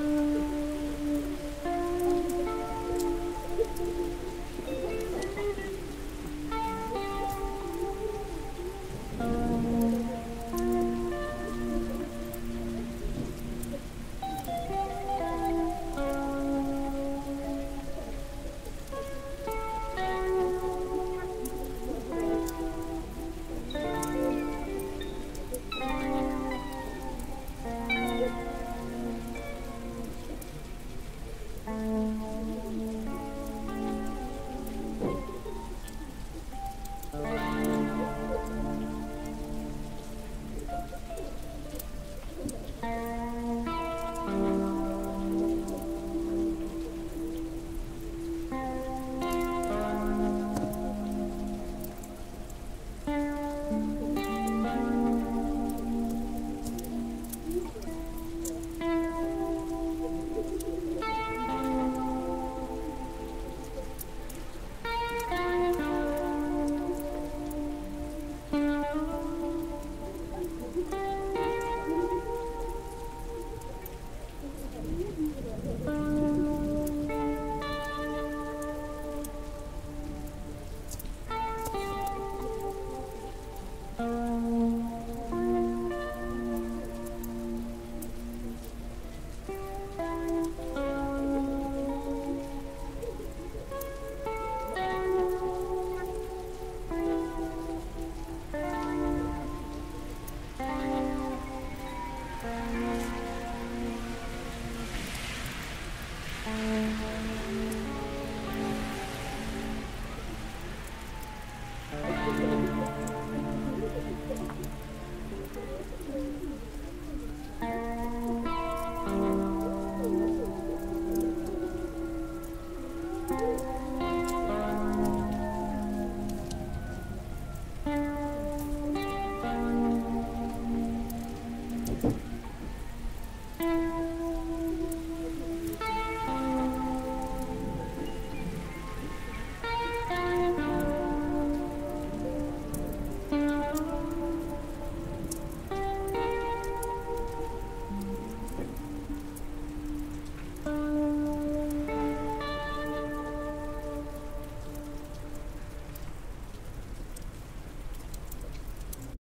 Hello.